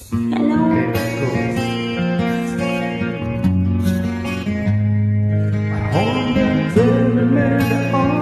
Hello. Okay, let's go. I hold them, remember all.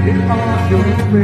别怕有泪。